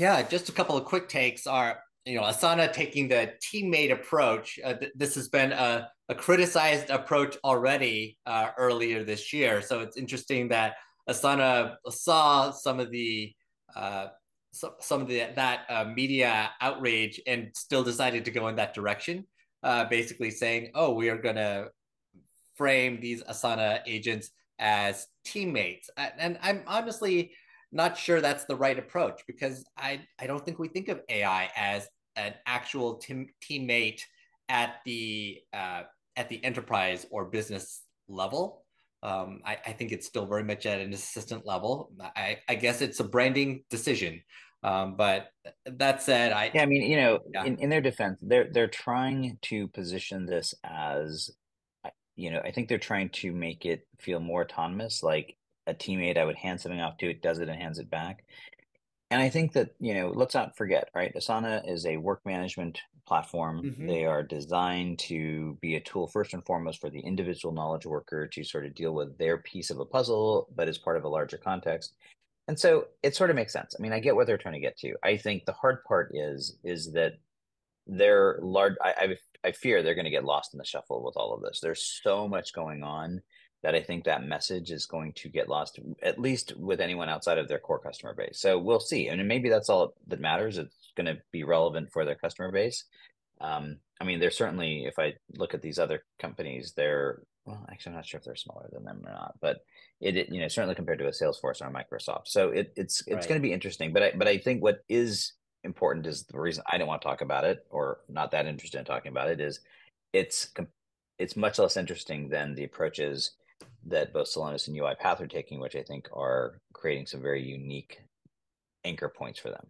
Yeah, just a couple of quick takes are you know Asana taking the teammate approach. Uh, th- this has been a, a criticized approach already uh, earlier this year, so it's interesting that Asana saw some of the uh, so, some of the that uh, media outrage and still decided to go in that direction. Uh, basically saying, "Oh, we are going to frame these Asana agents as teammates," and I'm honestly not sure that's the right approach because I I don't think we think of AI as an actual team, teammate at the uh, at the enterprise or business level. Um, I, I, think it's still very much at an assistant level. I, I guess it's a branding decision. Um, but that said, I yeah, I mean, you know, yeah. in, in their defense, they're they're trying to position this as, you know, I think they're trying to make it feel more autonomous, like a teammate I would hand something off to, it does it and hands it back. And I think that, you know, let's not forget, right? Asana is a work management platform. Mm-hmm. They are designed to be a tool first and foremost for the individual knowledge worker to sort of deal with their piece of a puzzle, but as part of a larger context. And so it sort of makes sense. I mean, I get what they're trying to get to. I think the hard part is is that they're large. I I, I fear they're going to get lost in the shuffle with all of this. There's so much going on that I think that message is going to get lost, at least with anyone outside of their core customer base. So we'll see. And maybe that's all that matters. It's going to be relevant for their customer base. Um, I mean, they're certainly, if I look at these other companies, they're, well, actually, I'm not sure if they're smaller than them or not, but it, it you know, certainly compared to a Salesforce or a Microsoft. So it, it's, it's right. going to be interesting. But I, but I think what is important is the reason I don't want to talk about it or not that interested in talking about it is it's, it's much less interesting than the approaches that both Celonis and UiPath are taking, which I think are creating some very unique anchor points for them.